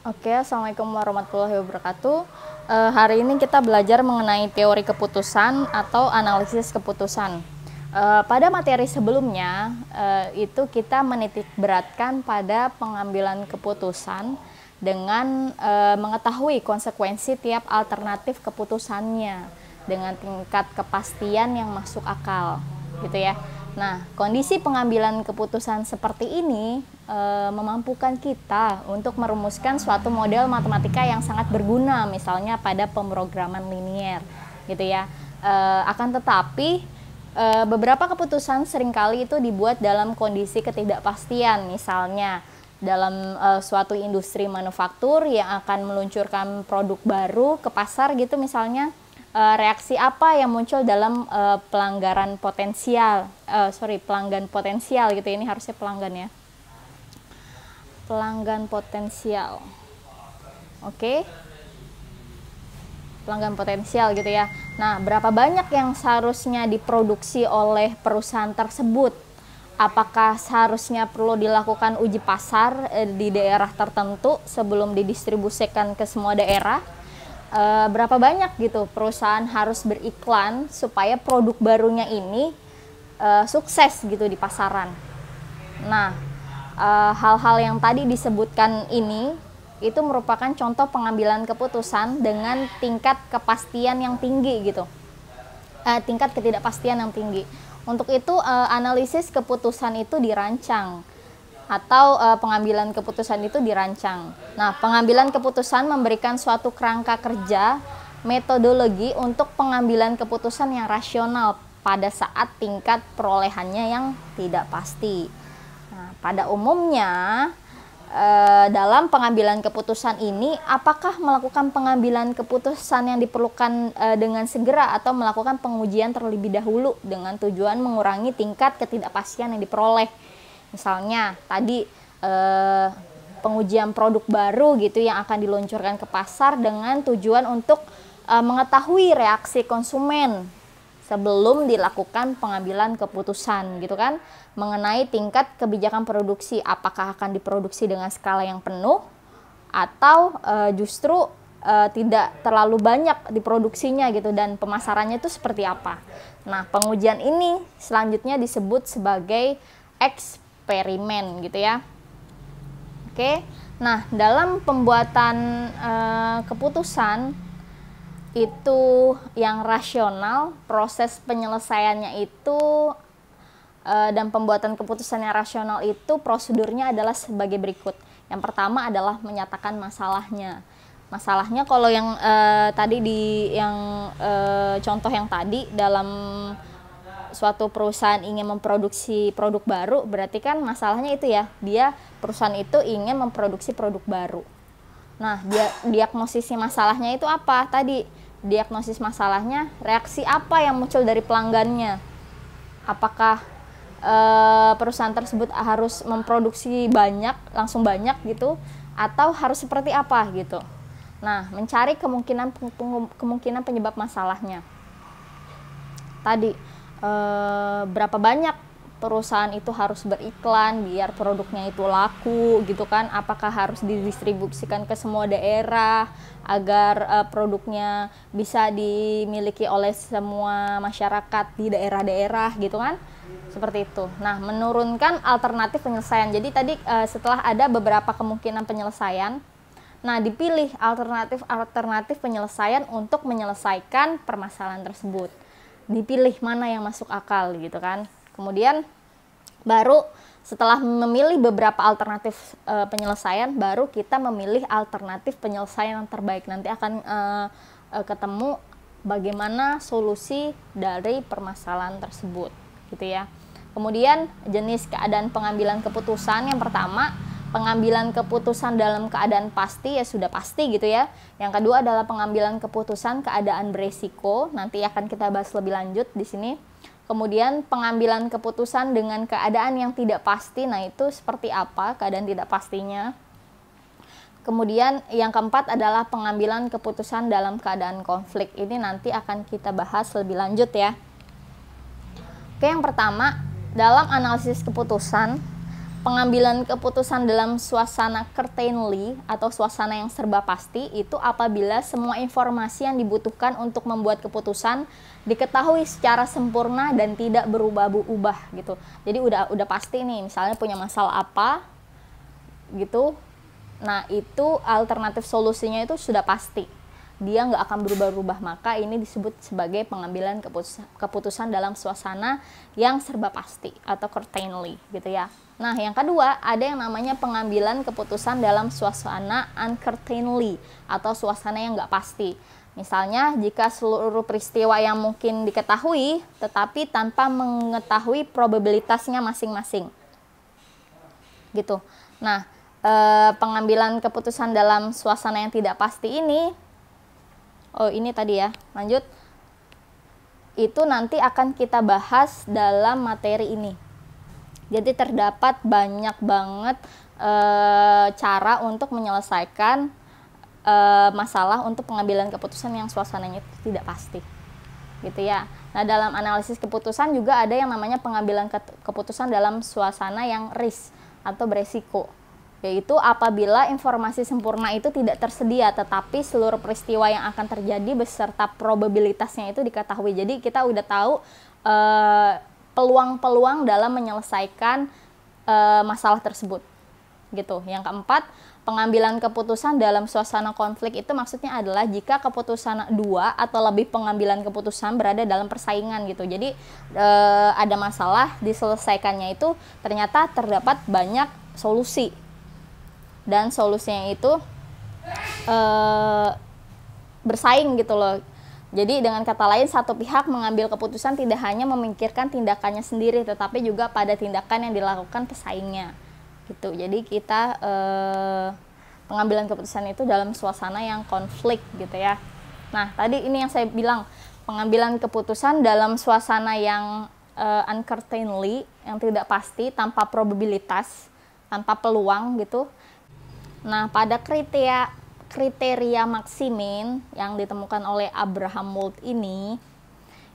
Oke, Assalamualaikum warahmatullahi wabarakatuh. Eh, hari ini kita belajar mengenai teori keputusan atau analisis keputusan. Eh, pada materi sebelumnya, eh, itu kita menitik beratkan pada pengambilan keputusan dengan eh, mengetahui konsekuensi tiap alternatif keputusannya dengan tingkat kepastian yang masuk akal, gitu ya. Nah, kondisi pengambilan keputusan seperti ini e, memampukan kita untuk merumuskan suatu model matematika yang sangat berguna, misalnya pada pemrograman linier, gitu ya. E, akan tetapi e, beberapa keputusan sering kali itu dibuat dalam kondisi ketidakpastian, misalnya dalam e, suatu industri manufaktur yang akan meluncurkan produk baru ke pasar, gitu misalnya uh, reaksi apa yang muncul dalam uh, pelanggaran potensial uh, sorry pelanggan potensial gitu ini harusnya pelanggan ya pelanggan potensial oke okay. pelanggan potensial gitu ya nah berapa banyak yang seharusnya diproduksi oleh perusahaan tersebut apakah seharusnya perlu dilakukan uji pasar eh, di daerah tertentu sebelum didistribusikan ke semua daerah uh, berapa banyak gitu perusahaan harus beriklan supaya produk barunya ini uh, sukses gitu di pasaran. Nah, eh, hal-hal uh, yang tadi disebutkan ini itu merupakan contoh pengambilan keputusan dengan tingkat kepastian yang tinggi gitu, uh, tingkat ketidakpastian yang tinggi. Untuk itu uh, analisis keputusan itu dirancang atau uh, pengambilan keputusan itu dirancang. Nah, pengambilan keputusan memberikan suatu kerangka kerja metodologi untuk pengambilan keputusan yang rasional pada saat tingkat perolehannya yang tidak pasti. Pada umumnya uh, dalam pengambilan keputusan ini apakah melakukan pengambilan keputusan yang diperlukan uh, dengan segera atau melakukan pengujian terlebih dahulu dengan tujuan mengurangi tingkat ketidakpastian yang diperoleh? Misalnya tadi eh, pengujian produk baru gitu yang akan diluncurkan ke pasar dengan tujuan untuk eh, mengetahui reaksi konsumen sebelum dilakukan pengambilan keputusan gitu kan mengenai tingkat kebijakan produksi apakah akan diproduksi dengan skala yang penuh atau e, justru e, tidak terlalu banyak diproduksinya gitu dan pemasarannya itu seperti apa. Nah, pengujian ini selanjutnya disebut sebagai eksperimen gitu ya. Oke. Nah, dalam pembuatan e, keputusan itu yang rasional, proses penyelesaiannya itu e, dan pembuatan keputusan yang rasional itu prosedurnya adalah sebagai berikut. Yang pertama adalah menyatakan masalahnya. Masalahnya kalau yang e, tadi di yang e, contoh yang tadi dalam suatu perusahaan ingin memproduksi produk baru, berarti kan masalahnya itu ya, dia perusahaan itu ingin memproduksi produk baru. Nah, dia diagnosis masalahnya itu apa? Tadi diagnosis masalahnya reaksi apa yang muncul dari pelanggannya? Apakah e, perusahaan tersebut harus memproduksi banyak, langsung banyak gitu atau harus seperti apa gitu. Nah, mencari kemungkinan kemungkinan penyebab masalahnya. Tadi e, berapa banyak perusahaan itu harus beriklan biar produknya itu laku gitu kan? Apakah harus didistribusikan ke semua daerah agar uh, produknya bisa dimiliki oleh semua masyarakat di daerah-daerah gitu kan? Seperti itu. Nah menurunkan alternatif penyelesaian. Jadi tadi uh, setelah ada beberapa kemungkinan penyelesaian nah dipilih alternatif alternatif penyelesaian untuk menyelesaikan permasalahan tersebut. Dipilih mana yang masuk akal gitu kan kemudian baru setelah memilih beberapa alternatif e, penyelesaian baru kita memilih alternatif penyelesaian yang terbaik nanti akan e, e, ketemu bagaimana solusi dari permasalahan tersebut gitu ya kemudian jenis keadaan pengambilan keputusan yang pertama pengambilan keputusan dalam keadaan pasti ya sudah pasti gitu ya. Yang kedua adalah pengambilan keputusan keadaan beresiko. Nanti akan kita bahas lebih lanjut di sini. Kemudian pengambilan keputusan dengan keadaan yang tidak pasti. Nah, itu seperti apa keadaan tidak pastinya? Kemudian yang keempat adalah pengambilan keputusan dalam keadaan konflik. Ini nanti akan kita bahas lebih lanjut ya. Oke, yang pertama, dalam analisis keputusan pengambilan keputusan dalam suasana curtainly atau suasana yang serba pasti itu apabila semua informasi yang dibutuhkan untuk membuat keputusan diketahui secara sempurna dan tidak berubah-ubah gitu. Jadi udah udah pasti nih misalnya punya masalah apa gitu. Nah, itu alternatif solusinya itu sudah pasti. Dia nggak akan berubah-ubah, maka ini disebut sebagai pengambilan keputusan, keputusan dalam suasana yang serba pasti atau curtainly gitu ya. Nah, yang kedua, ada yang namanya pengambilan keputusan dalam suasana uncurtainly atau suasana yang nggak pasti. Misalnya, jika seluruh peristiwa yang mungkin diketahui, tetapi tanpa mengetahui probabilitasnya masing-masing. Gitu. Nah, eh, pengambilan keputusan dalam suasana yang tidak pasti ini, oh ini tadi ya, lanjut. Itu nanti akan kita bahas dalam materi ini jadi terdapat banyak banget e, cara untuk menyelesaikan e, masalah untuk pengambilan keputusan yang suasananya tidak pasti. Gitu ya. Nah, dalam analisis keputusan juga ada yang namanya pengambilan keputusan dalam suasana yang risk atau beresiko yaitu apabila informasi sempurna itu tidak tersedia tetapi seluruh peristiwa yang akan terjadi beserta probabilitasnya itu diketahui jadi kita udah tahu e, peluang-peluang dalam menyelesaikan e, masalah tersebut gitu. Yang keempat, pengambilan keputusan dalam suasana konflik itu maksudnya adalah jika keputusan dua atau lebih pengambilan keputusan berada dalam persaingan gitu. Jadi e, ada masalah diselesaikannya itu ternyata terdapat banyak solusi dan solusinya itu e, bersaing gitu loh jadi dengan kata lain satu pihak mengambil keputusan tidak hanya memikirkan tindakannya sendiri tetapi juga pada tindakan yang dilakukan pesaingnya. Gitu. Jadi kita eh, pengambilan keputusan itu dalam suasana yang konflik gitu ya. Nah, tadi ini yang saya bilang pengambilan keputusan dalam suasana yang uh, uncertainly, yang tidak pasti, tanpa probabilitas, tanpa peluang gitu. Nah, pada kriteria kriteria maksimin yang ditemukan oleh Abraham Mould ini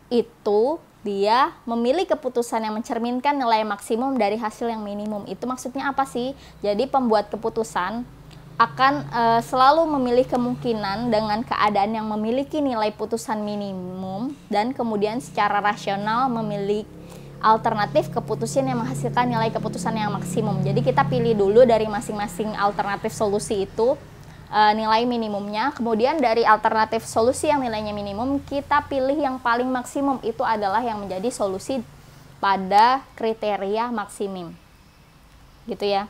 itu dia memilih keputusan yang mencerminkan nilai maksimum dari hasil yang minimum. Itu maksudnya apa sih? Jadi pembuat keputusan akan e, selalu memilih kemungkinan dengan keadaan yang memiliki nilai putusan minimum dan kemudian secara rasional memilih alternatif keputusan yang menghasilkan nilai keputusan yang maksimum. Jadi kita pilih dulu dari masing-masing alternatif solusi itu uh, nilai minimumnya. Kemudian dari alternatif solusi yang nilainya minimum, kita pilih yang paling maksimum itu adalah yang menjadi solusi pada kriteria maksimum. Gitu ya.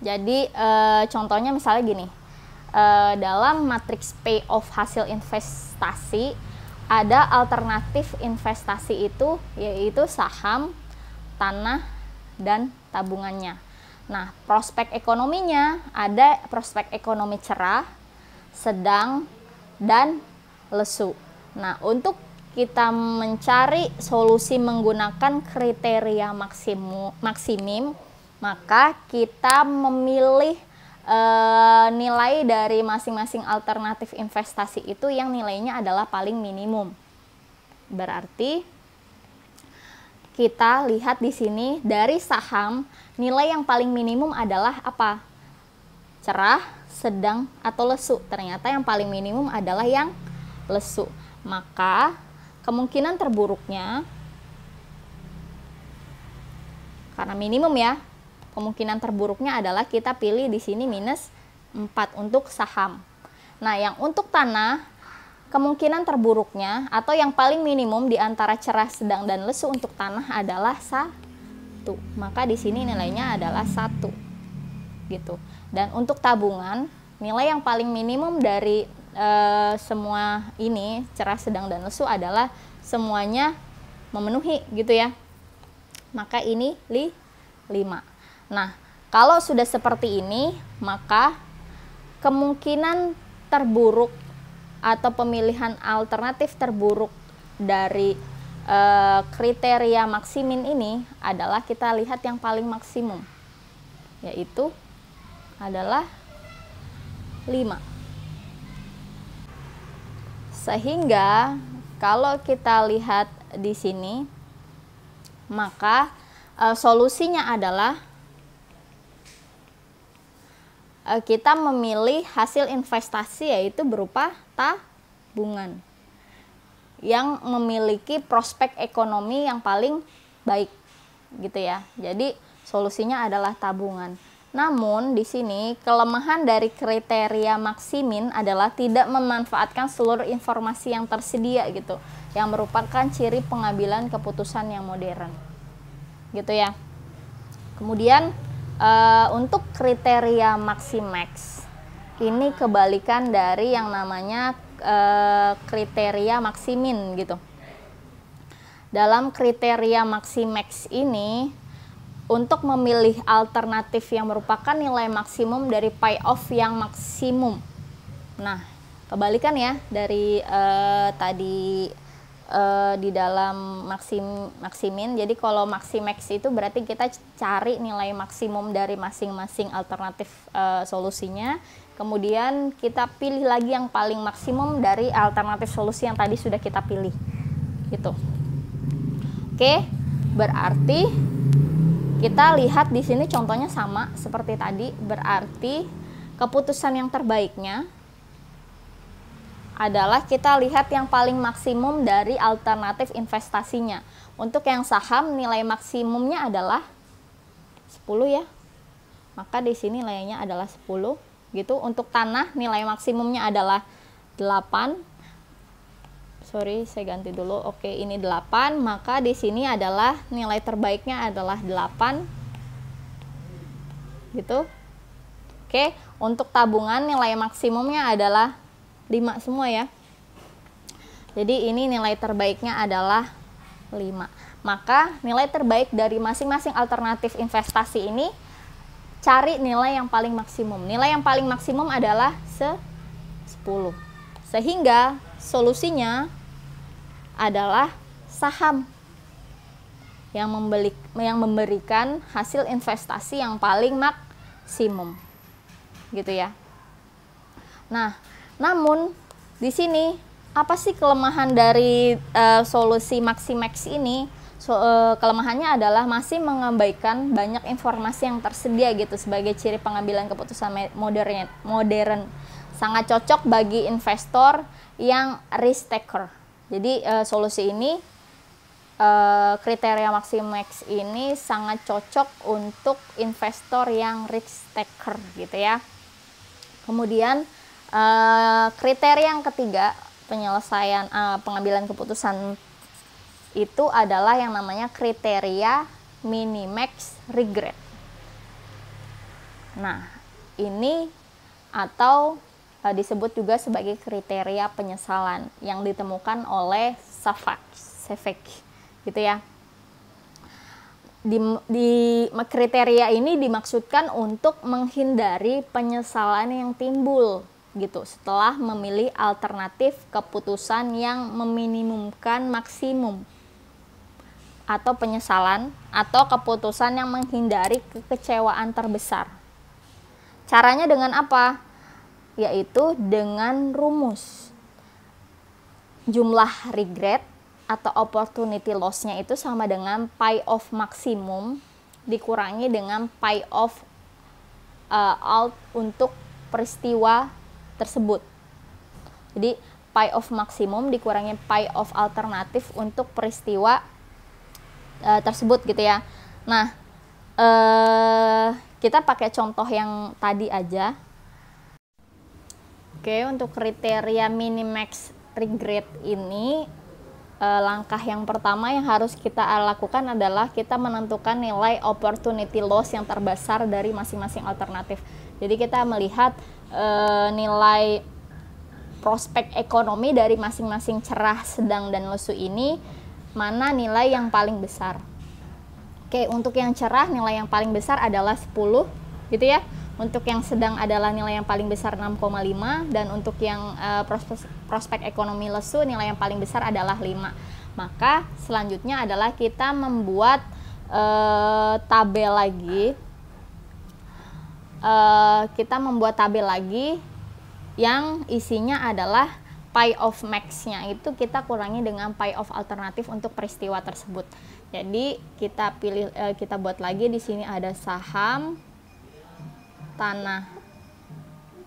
Jadi e, contohnya misalnya gini. E, dalam matriks payoff hasil investasi ada alternatif investasi itu yaitu saham, tanah dan tabungannya. Nah, prospek ekonominya ada prospek ekonomi cerah, sedang, dan lesu. Nah, untuk kita mencari solusi menggunakan kriteria maksimum, maksimum maka kita memilih e, nilai dari masing-masing alternatif investasi itu yang nilainya adalah paling minimum. Berarti kita lihat di sini dari saham nilai yang paling minimum adalah apa? Cerah, sedang, atau lesu. Ternyata yang paling minimum adalah yang lesu. Maka kemungkinan terburuknya karena minimum ya, kemungkinan terburuknya adalah kita pilih di sini minus 4 untuk saham. Nah, yang untuk tanah kemungkinan terburuknya atau yang paling minimum di antara cerah, sedang, dan lesu untuk tanah adalah sa satu. Maka di sini nilainya adalah satu. Gitu. Dan untuk tabungan nilai yang paling minimum dari e, semua ini cerah sedang dan lesu adalah semuanya memenuhi gitu ya. Maka ini li 5 nah kalau sudah seperti ini maka kemungkinan terburuk atau pemilihan alternatif terburuk dari Eh, kriteria maksimin ini adalah kita lihat yang paling maksimum yaitu adalah 5 sehingga kalau kita lihat di sini maka e, solusinya adalah e, kita memilih hasil investasi yaitu berupa tabungan yang memiliki prospek ekonomi yang paling baik gitu ya. Jadi solusinya adalah tabungan. Namun di sini kelemahan dari kriteria maksimin adalah tidak memanfaatkan seluruh informasi yang tersedia gitu, yang merupakan ciri pengambilan keputusan yang modern. Gitu ya. Kemudian uh, untuk kriteria maksimax ini kebalikan dari yang namanya uh, kriteria maksimin gitu. Dalam kriteria maksimax ini untuk memilih alternatif yang merupakan nilai maksimum dari payoff yang maksimum. Nah, kebalikan ya dari uh, tadi uh, di dalam maksim maksimin. Jadi kalau maksimax itu berarti kita cari nilai maksimum dari masing-masing alternatif uh, solusinya. Kemudian kita pilih lagi yang paling maksimum dari alternatif solusi yang tadi sudah kita pilih. Gitu. Oke, berarti kita lihat di sini contohnya sama seperti tadi, berarti keputusan yang terbaiknya adalah kita lihat yang paling maksimum dari alternatif investasinya. Untuk yang saham nilai maksimumnya adalah 10 ya. Maka di sini nilainya adalah 10 gitu. Untuk tanah nilai maksimumnya adalah 8 sorry saya ganti dulu. Oke ini 8 maka di sini adalah nilai terbaiknya adalah 8 gitu. Oke untuk tabungan nilai maksimumnya adalah 5 semua ya. Jadi ini nilai terbaiknya adalah 5 maka nilai terbaik dari masing-masing alternatif investasi ini cari nilai yang paling maksimum nilai yang paling maksimum adalah se 10 sehingga solusinya adalah saham yang membeli yang memberikan hasil investasi yang paling maksimum. Gitu ya. Nah, namun di sini apa sih kelemahan dari uh, solusi Maximax ini? So, uh, kelemahannya adalah masih mengabaikan banyak informasi yang tersedia gitu sebagai ciri pengambilan keputusan modern modern sangat cocok bagi investor yang risk taker jadi uh, solusi ini uh, kriteria Maximax ini sangat cocok untuk investor yang risk taker gitu ya. Kemudian kriteria yang ketiga penyelesaian pengambilan keputusan itu adalah yang namanya kriteria minimax regret. Nah, ini atau uh, disebut juga sebagai kriteria penyesalan yang ditemukan oleh Safak, Sefek, gitu ya. Di, di kriteria ini dimaksudkan untuk menghindari penyesalan yang timbul gitu setelah memilih alternatif keputusan yang meminimumkan maksimum atau penyesalan atau keputusan yang menghindari kekecewaan terbesar. Caranya dengan apa? yaitu dengan rumus jumlah regret atau opportunity loss-nya itu sama dengan pi of maksimum dikurangi dengan pi of uh, out untuk peristiwa tersebut. Jadi pi of maksimum dikurangi pi of alternatif untuk peristiwa uh, tersebut gitu ya. Nah, uh, kita pakai contoh yang tadi aja Oke, untuk kriteria minimax regret ini eh, langkah yang pertama yang harus kita lakukan adalah kita menentukan nilai opportunity loss yang terbesar dari masing-masing alternatif. Jadi kita melihat eh, nilai prospek ekonomi dari masing-masing cerah, sedang dan lesu ini mana nilai yang paling besar. Oke, untuk yang cerah nilai yang paling besar adalah 10 gitu ya untuk yang sedang adalah nilai yang paling besar 6,5 dan untuk yang uh, prospek, prospek ekonomi lesu nilai yang paling besar adalah 5. Maka selanjutnya adalah kita membuat uh, tabel lagi. Uh, kita membuat tabel lagi yang isinya adalah pi of max-nya itu kita kurangi dengan pi of alternatif untuk peristiwa tersebut. Jadi kita pilih kita buat lagi di sini ada saham tanah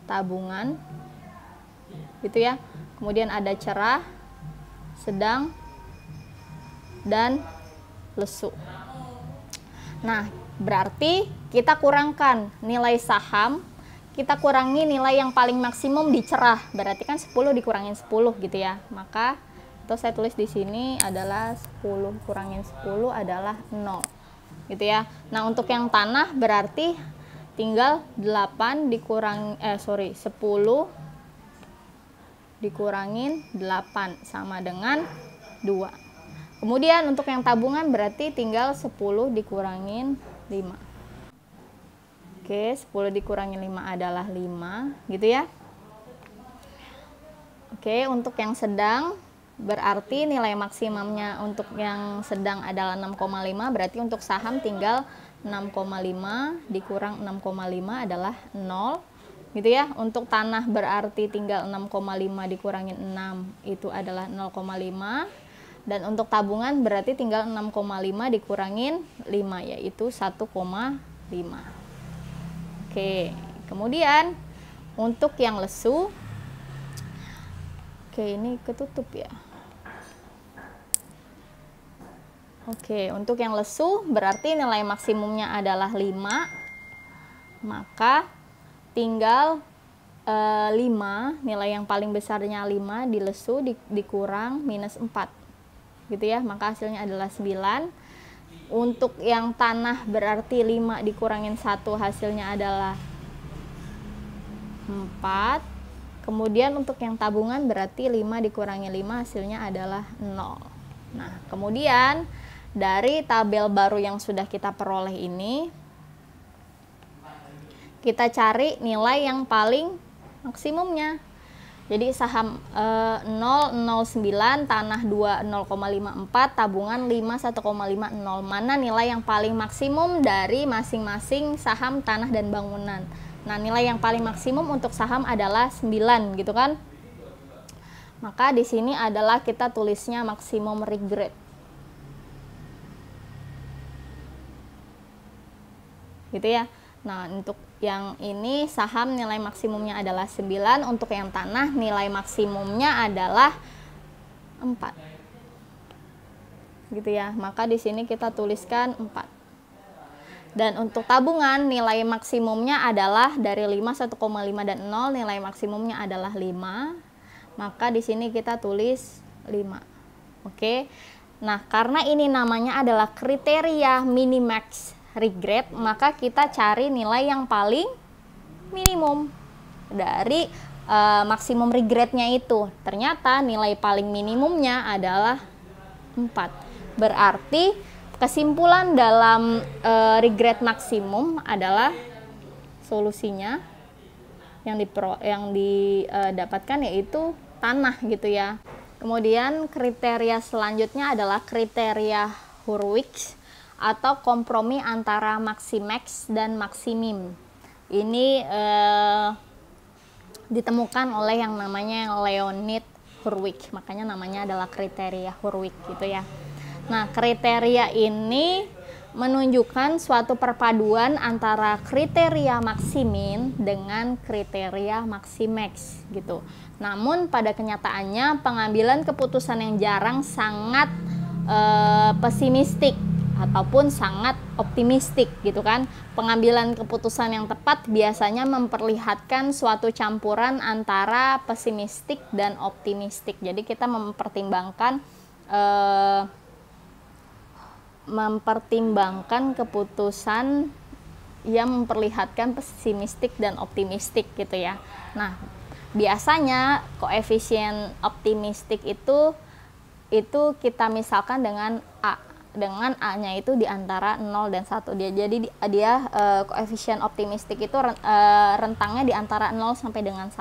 tabungan gitu ya kemudian ada cerah sedang dan lesu nah berarti kita kurangkan nilai saham kita kurangi nilai yang paling maksimum di cerah berarti kan 10 dikurangin 10 gitu ya. Maka atau saya tulis di sini adalah 10 kurangin 10 adalah 0 gitu ya. Nah untuk yang tanah berarti tinggal 8 dikurang eh sorry 10 dikurangin 8 sama dengan 2 kemudian untuk yang tabungan berarti tinggal 10 dikurangin 5 oke 10 dikurangin 5 adalah 5 gitu ya. Oke untuk yang sedang berarti nilai maksimumnya untuk yang sedang adalah 6,5 berarti untuk saham tinggal 6,5 dikurang 6,5 adalah 0 gitu ya. Untuk tanah berarti tinggal 6,5 dikurangin 6 itu adalah 0,5 dan untuk tabungan berarti tinggal 6,5 dikurangin 5 yaitu 1,5 oke kemudian untuk yang lesu Oke, ini ketutup ya. Oke, untuk yang lesu berarti nilai maksimumnya adalah 5. Maka tinggal e, eh, 5, nilai yang paling besarnya 5 di lesu di, dikurang minus 4. Gitu ya, maka hasilnya adalah 9. Untuk yang tanah berarti 5 dikurangin 1 hasilnya adalah 4 Kemudian untuk yang tabungan berarti 5 dikurangi 5 hasilnya adalah 0. Nah, kemudian dari tabel baru yang sudah kita peroleh ini kita cari nilai yang paling maksimumnya. Jadi saham e, 009, tanah 2 0,54, tabungan 5 1,50. Mana nilai yang paling maksimum dari masing-masing saham tanah dan bangunan? Nah, nilai yang paling maksimum untuk saham adalah 9 gitu kan. Maka di sini adalah kita tulisnya maksimum regret. Gitu ya. Nah, untuk yang ini saham nilai maksimumnya adalah 9, untuk yang tanah nilai maksimumnya adalah 4. Gitu ya. Maka di sini kita tuliskan 4. Dan untuk tabungan nilai maksimumnya adalah dari 5 1,5 dan 0 nilai maksimumnya adalah 5. Maka di sini kita tulis 5. Oke. Nah, karena ini namanya adalah kriteria minimax regret, maka kita cari nilai yang paling minimum dari uh, maksimum regretnya itu. Ternyata nilai paling minimumnya adalah 4. Berarti kesimpulan dalam uh, regret maksimum adalah solusinya yang dipro, yang didapatkan yaitu tanah gitu ya. Kemudian kriteria selanjutnya adalah kriteria Hurwitz atau kompromi antara maximax dan maksimim. Ini eh, ditemukan oleh yang namanya Leonid Hurwitz, makanya namanya adalah kriteria Hurwitz gitu ya. Nah, kriteria ini menunjukkan suatu perpaduan antara kriteria maksimin dengan kriteria maksimax gitu. Namun pada kenyataannya pengambilan keputusan yang jarang sangat e, pesimistik ataupun sangat optimistik gitu kan. Pengambilan keputusan yang tepat biasanya memperlihatkan suatu campuran antara pesimistik dan optimistik. Jadi kita mempertimbangkan e, mempertimbangkan keputusan yang memperlihatkan pesimistik dan optimistik gitu ya. Nah, biasanya koefisien optimistik itu itu kita misalkan dengan A dengan A-nya itu di antara 0 dan 1 dia jadi dia uh, koefisien optimistik itu uh, rentangnya di antara 0 sampai dengan 1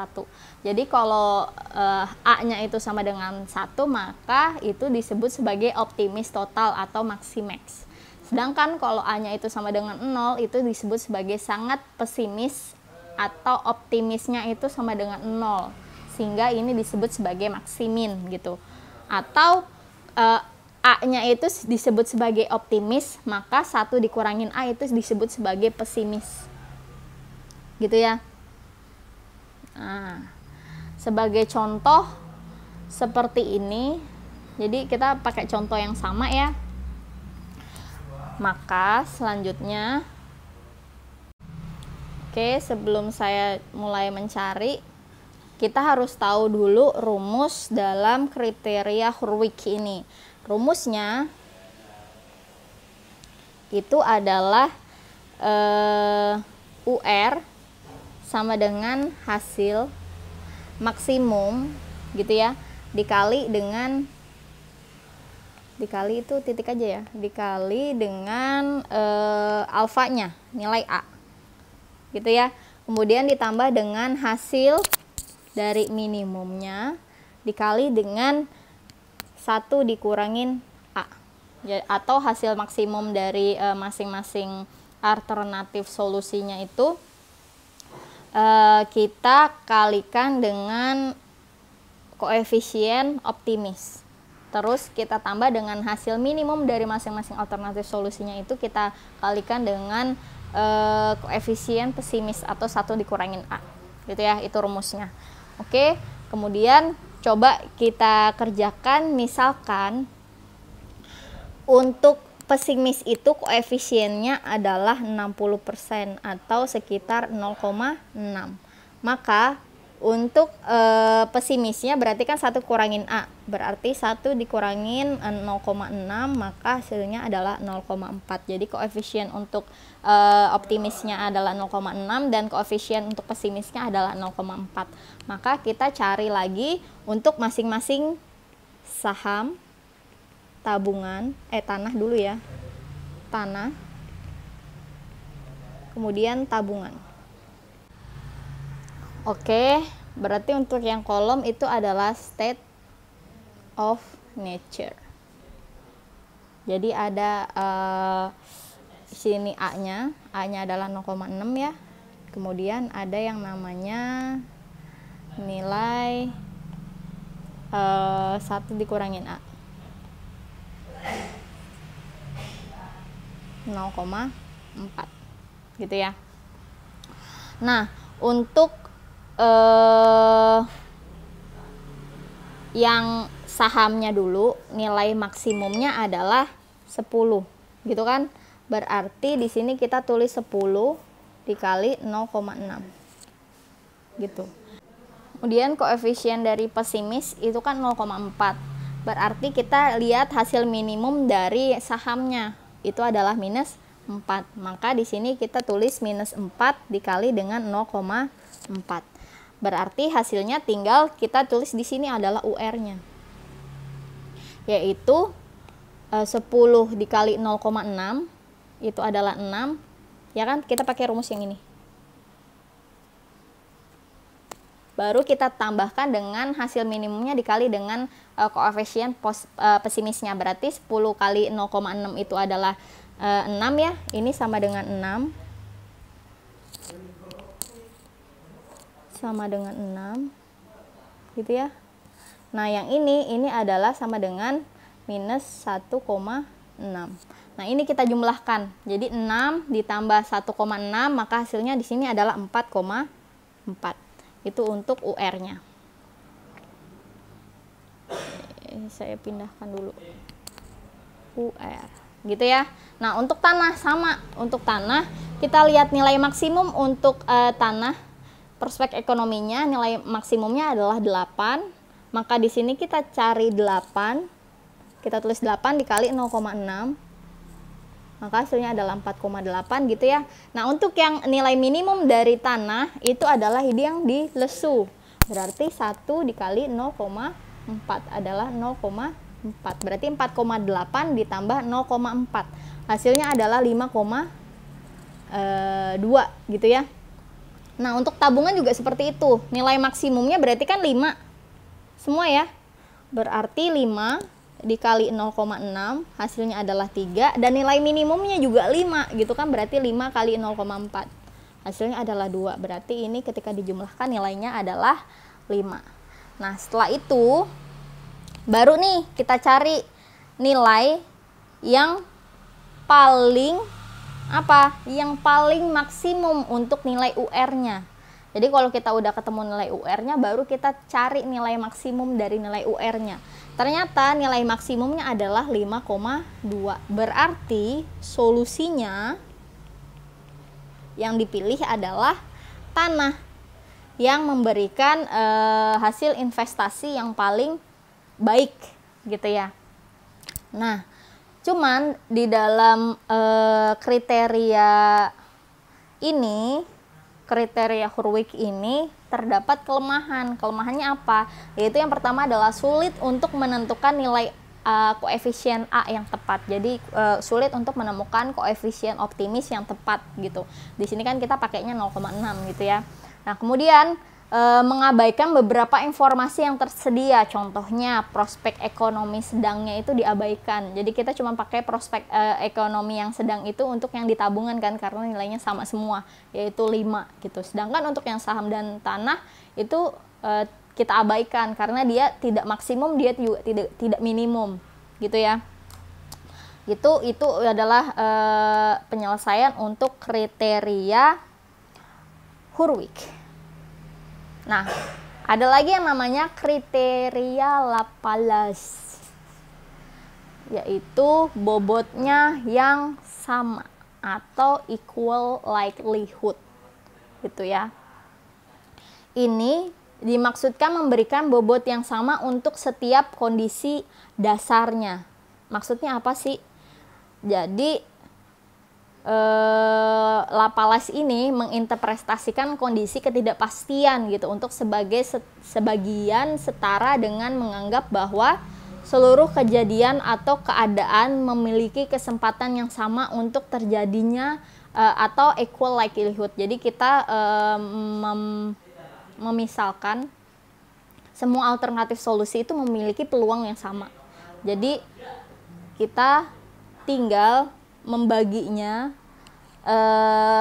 jadi kalau uh, A-nya itu sama dengan 1 maka itu disebut sebagai optimis total atau maximax sedangkan kalau A-nya itu sama dengan 0 itu disebut sebagai sangat pesimis atau optimisnya itu sama dengan 0 sehingga ini disebut sebagai maksimin gitu. Atau uh, A-nya itu disebut sebagai optimis, maka satu dikurangin A itu disebut sebagai pesimis. Gitu ya. Nah, sebagai contoh seperti ini, jadi kita pakai contoh yang sama ya. Maka selanjutnya Oke, sebelum saya mulai mencari, kita harus tahu dulu rumus dalam kriteria Hurwik ini. Rumusnya itu adalah eh, UR sama dengan hasil maksimum gitu ya dikali dengan dikali itu titik aja ya dikali dengan uh, alfanya nilai A gitu ya. Kemudian ditambah dengan hasil dari minimumnya dikali dengan satu dikurangin A. Atau hasil maksimum dari eh, masing-masing alternatif solusinya itu uh, kita kalikan dengan koefisien optimis. Terus kita tambah dengan hasil minimum dari masing-masing alternatif solusinya itu kita kalikan dengan uh, koefisien pesimis atau satu dikurangin a. Gitu ya itu rumusnya. Oke kemudian coba kita kerjakan misalkan untuk pesimis itu koefisiennya adalah 60% atau sekitar 0,6 maka untuk e, pesimisnya berarti kan satu kurangin A. Berarti satu dikurangin 0,6 maka hasilnya adalah 0,4 jadi koefisien untuk e, optimisnya adalah 0,6 dan koefisien untuk pesimisnya adalah 0,4 maka kita cari lagi untuk masing-masing saham tabungan eh tanah dulu ya. Tanah kemudian tabungan Oke, berarti untuk yang kolom itu adalah state of nature. Jadi ada uh, sini A-nya, A-nya adalah 0,6 ya. Kemudian ada yang namanya nilai uh, 1 dikurangin A. 0,4 gitu ya. Nah, untuk eh, yang sahamnya dulu nilai maksimumnya adalah 10 gitu kan? Berarti di sini kita tulis 10 dikali 0,6 gitu. Kemudian koefisien dari pesimis itu kan 0,4 berarti kita lihat hasil minimum dari sahamnya. Itu adalah minus 4 maka di sini kita tulis minus 4 dikali dengan 0,4 Berarti hasilnya tinggal kita tulis di sini adalah UR-nya. Yaitu e, 10 dikali 0,6 itu adalah 6. Ya kan? Kita pakai rumus yang ini. Baru kita tambahkan dengan hasil minimumnya dikali dengan e, koefisien e, pesimisnya. Berarti 10 kali 0,6 itu adalah e, 6 ya. Ini sama dengan 6 sama dengan 6 gitu ya. Nah yang ini ini adalah sama dengan minus 1,6 nah ini kita jumlahkan. Jadi 6 ditambah 1,6 maka hasilnya di sini adalah 4,4 itu untuk UR nya saya pindahkan dulu. UR gitu ya. Nah untuk tanah sama. Untuk tanah kita lihat nilai maksimum untuk uh, tanah prospek ekonominya nilai maksimumnya adalah 8 maka di sini kita cari 8 kita tulis 8 dikali 0,6 maka hasilnya adalah 4,8 gitu ya. Nah untuk yang nilai minimum dari tanah itu adalah ini yang di lesu berarti 1 dikali 0,4 adalah 0,4 berarti 4,8 ditambah 0,4 hasilnya adalah 5,2 eh, gitu ya Nah, untuk tabungan juga seperti itu. Nilai maksimumnya berarti kan 5. Semua ya. Berarti 5 dikali 0,6 hasilnya adalah 3 dan nilai minimumnya juga 5 gitu kan berarti 5 kali 0,4 hasilnya adalah 2 berarti ini ketika dijumlahkan nilainya adalah 5 nah setelah itu baru nih kita cari nilai yang paling apa yang paling maksimum untuk nilai UR-nya. Jadi kalau kita udah ketemu nilai UR-nya baru kita cari nilai maksimum dari nilai UR-nya. Ternyata nilai maksimumnya adalah 5,2. Berarti solusinya yang dipilih adalah tanah yang memberikan e, hasil investasi yang paling baik gitu ya. Nah, cuman di dalam e, kriteria ini kriteria Hurwik ini terdapat kelemahan. Kelemahannya apa? Yaitu yang pertama adalah sulit untuk menentukan nilai uh, koefisien A yang tepat. Jadi uh, sulit untuk menemukan koefisien optimis yang tepat gitu. Di sini kan kita pakainya 0,6 gitu ya. Nah, kemudian e, mengabaikan beberapa informasi yang tersedia. Contohnya prospek ekonomi sedangnya itu diabaikan. Jadi kita cuma pakai prospek e, ekonomi yang sedang itu untuk yang ditabungan kan karena nilainya sama semua yaitu 5 gitu. Sedangkan untuk yang saham dan tanah itu e, kita abaikan karena dia tidak maksimum, dia juga tidak tidak minimum gitu ya. Itu itu adalah e, penyelesaian untuk kriteria Hurwik. Nah, ada lagi yang namanya kriteria Laplace, yaitu bobotnya yang sama atau equal likelihood, gitu ya. Ini dimaksudkan memberikan bobot yang sama untuk setiap kondisi dasarnya. Maksudnya apa sih? Jadi eh, Lapalas ini menginterpretasikan kondisi ketidakpastian gitu untuk sebagai se sebagian setara dengan menganggap bahwa seluruh kejadian atau keadaan memiliki kesempatan yang sama untuk terjadinya uh, atau equal likelihood. Jadi kita uh, mem memisalkan semua alternatif solusi itu memiliki peluang yang sama. Jadi kita tinggal membaginya e,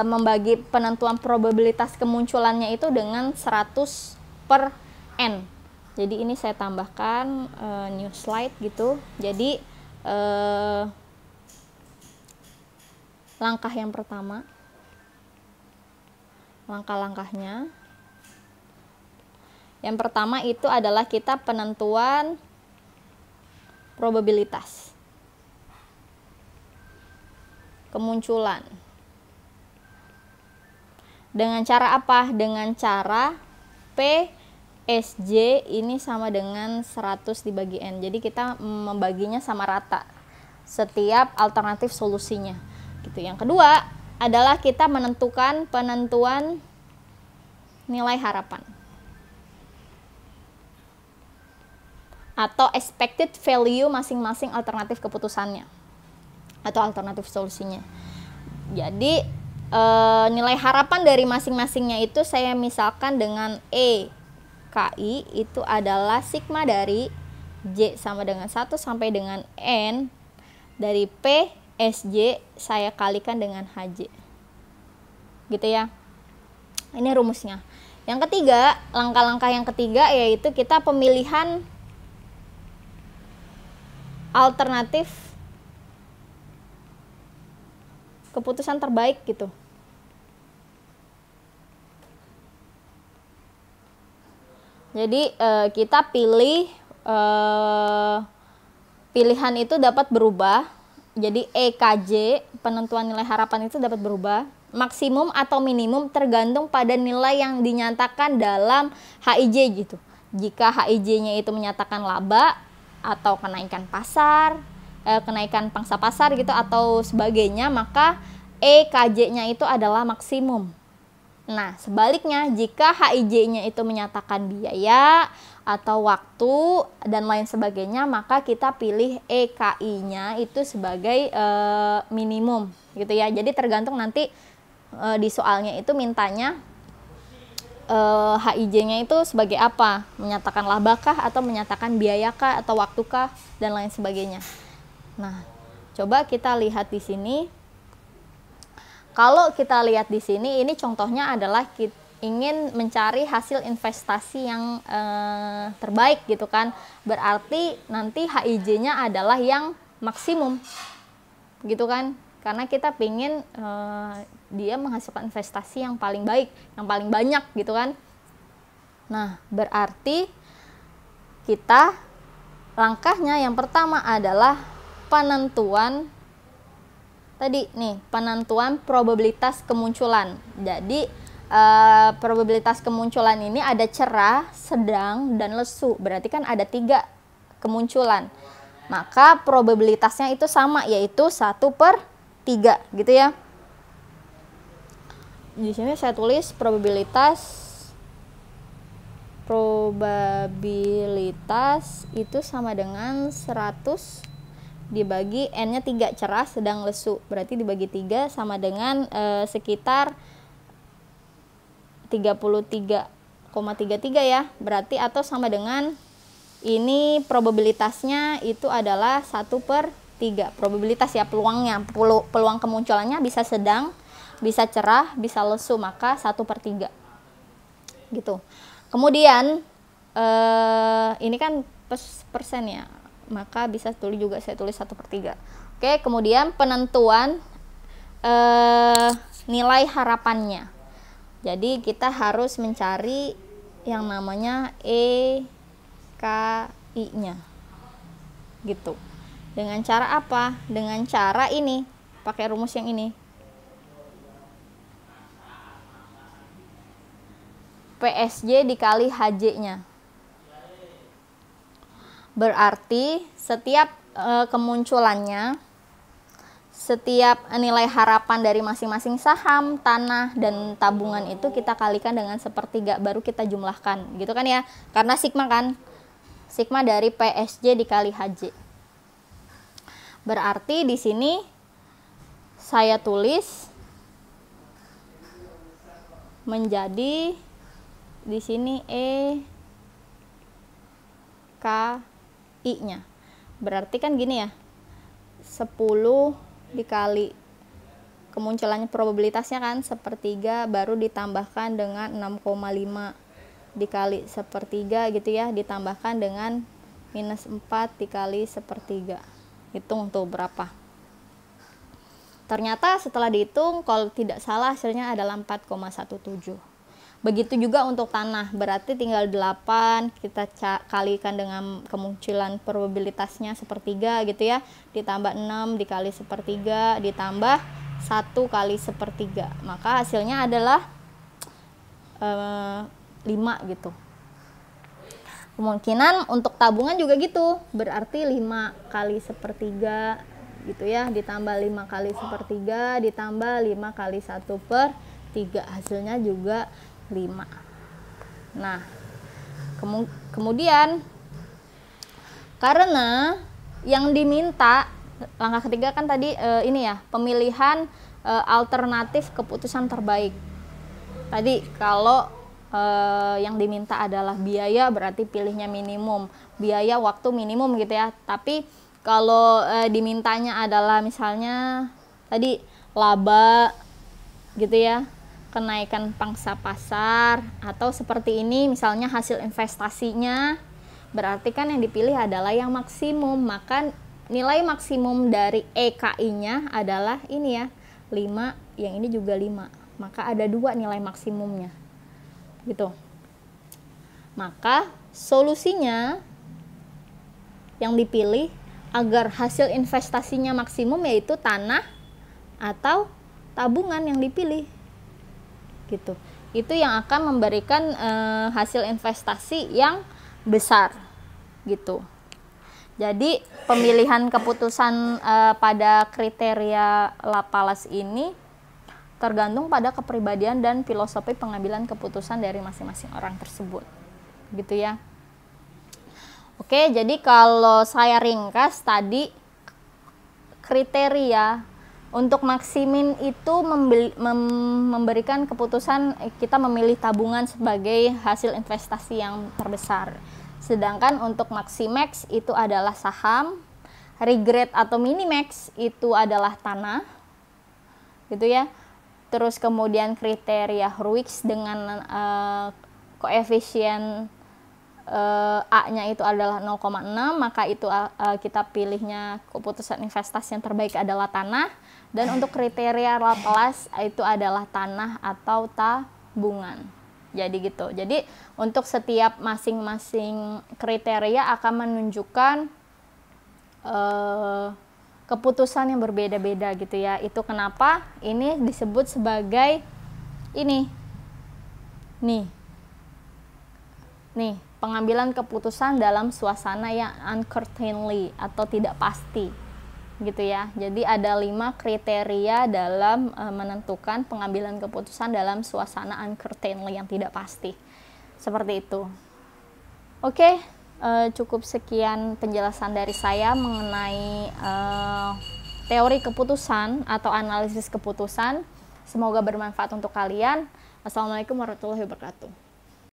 membagi penentuan probabilitas kemunculannya itu dengan 100 per n. Jadi ini saya tambahkan e, new slide gitu. Jadi e, langkah yang pertama langkah-langkahnya. Yang pertama itu adalah kita penentuan probabilitas kemunculan. Dengan cara apa? Dengan cara P SJ ini sama dengan 100 dibagi N. Jadi kita membaginya sama rata setiap alternatif solusinya. Gitu. Yang kedua adalah kita menentukan penentuan nilai harapan. Atau expected value masing-masing alternatif keputusannya atau alternatif solusinya. Jadi e, nilai harapan dari masing-masingnya itu saya misalkan dengan E KI itu adalah sigma dari J sama dengan 1 sampai dengan N dari P SJ saya kalikan dengan HJ. Gitu ya. Ini rumusnya. Yang ketiga, langkah-langkah yang ketiga yaitu kita pemilihan alternatif keputusan terbaik gitu. Jadi uh, kita pilih uh, pilihan itu dapat berubah. Jadi EKJ penentuan nilai harapan itu dapat berubah. Maksimum atau minimum tergantung pada nilai yang dinyatakan dalam HIJ gitu. Jika HIJ-nya itu menyatakan laba atau kenaikan pasar e, kenaikan pangsa pasar gitu atau sebagainya maka EKJ-nya itu adalah maksimum. Nah, sebaliknya jika HIJ-nya itu menyatakan biaya atau waktu dan lain sebagainya, maka kita pilih EKI-nya itu sebagai e, minimum gitu ya. Jadi tergantung nanti e, di soalnya itu mintanya e, HIJ-nya itu sebagai apa? Menyatakan labakah atau menyatakan biayakah atau waktukah dan lain sebagainya. Nah, coba kita lihat di sini. Kalau kita lihat di sini, ini contohnya adalah kita ingin mencari hasil investasi yang eh, terbaik gitu kan. Berarti nanti HIJ-nya adalah yang maksimum. Gitu kan? Karena kita ingin eh, dia menghasilkan investasi yang paling baik, yang paling banyak gitu kan. Nah, berarti kita langkahnya yang pertama adalah penentuan tadi nih, penentuan probabilitas kemunculan. Jadi uh, probabilitas kemunculan ini ada cerah, sedang, dan lesu. Berarti kan ada tiga kemunculan. Maka probabilitasnya itu sama, yaitu satu per tiga, gitu ya. Di sini saya tulis probabilitas probabilitas itu sama dengan 100 dibagi n-nya 3 cerah sedang lesu. Berarti dibagi 3 sama dengan e, sekitar 33,33 ya. Berarti atau sama dengan ini probabilitasnya itu adalah 1 per 3 probabilitas ya peluangnya. Peluang kemunculannya bisa sedang bisa cerah bisa lesu maka 1 per 3 gitu. Kemudian eh, ini kan persen ya maka bisa tulis juga saya tulis 1 per 3 oke kemudian penentuan eh, nilai harapannya. Jadi kita harus mencari yang namanya E K I nya gitu. Dengan cara apa? Dengan cara ini. Pakai rumus yang ini. PSJ dikali HJ nya berarti setiap e, kemunculannya setiap nilai harapan dari masing-masing saham, tanah, dan tabungan itu kita kalikan dengan sepertiga baru kita jumlahkan. Gitu kan ya? Karena sigma kan? Sigma dari PSJ dikali HJ berarti di sini saya tulis menjadi di sini E K I nya berarti kan gini ya 10 dikali kemunculannya probabilitasnya kan sepertiga baru ditambahkan dengan 6,5 dikali sepertiga gitu ya ditambahkan dengan minus 4 dikali sepertiga. Hitung tuh berapa. Ternyata setelah dihitung kalau tidak salah hasilnya adalah 4,17 Begitu juga untuk tanah, berarti tinggal 8 kita kalikan dengan kemunculan probabilitasnya sepertiga gitu ya. Ditambah 6 dikali sepertiga, ditambah 1 kali sepertiga. Maka hasilnya adalah eh, 5 gitu. Kemungkinan untuk tabungan juga gitu, berarti 5 kali sepertiga gitu ya, ditambah 5 kali sepertiga, ditambah 5 kali 1 per 3 hasilnya juga 5 nah kemu kemudian karena yang diminta langkah ketiga kan tadi e, ini ya pemilihan e, alternatif keputusan terbaik. Tadi kalau e, yang diminta adalah biaya berarti pilihnya minimum biaya waktu minimum gitu ya. Tapi kalau e, dimintanya adalah misalnya tadi laba gitu ya kenaikan pangsa pasar atau seperti ini misalnya hasil investasinya berarti kan yang dipilih adalah yang maksimum. Maka nilai maksimum dari EKI-nya adalah ini ya 5 yang ini juga 5 maka ada dua nilai maksimumnya. Gitu. Maka solusinya yang dipilih agar hasil investasinya maksimum yaitu tanah atau tabungan yang dipilih gitu. Itu yang akan memberikan e, hasil investasi yang besar gitu. Jadi pemilihan keputusan e, pada kriteria Lapalas ini tergantung pada kepribadian dan filosofi pengambilan keputusan dari masing-masing orang tersebut gitu ya. Oke jadi kalau saya ringkas tadi kriteria untuk maksimin itu membeli, mem, memberikan keputusan eh, kita memilih tabungan sebagai hasil investasi yang terbesar. Sedangkan untuk maximax itu adalah saham, regret atau minimax itu adalah tanah. Gitu ya. Terus kemudian kriteria Ruix dengan uh, koefisien uh, A-nya itu adalah 0,6 maka itu uh, kita pilihnya keputusan investasi yang terbaik adalah tanah dan untuk kriteria Laplace itu adalah tanah atau tabungan. Jadi gitu. Jadi untuk setiap masing-masing kriteria akan menunjukkan uh, keputusan yang berbeda-beda gitu ya. Itu kenapa ini disebut sebagai ini. Nih. Nih pengambilan keputusan dalam suasana yang uncertainly atau tidak pasti gitu ya. Jadi ada lima kriteria dalam e, menentukan pengambilan keputusan dalam suasana uncertainly yang tidak pasti. Seperti itu. Oke, e, cukup sekian penjelasan dari saya mengenai e, teori keputusan atau analisis keputusan. Semoga bermanfaat untuk kalian. Assalamualaikum warahmatullahi wabarakatuh.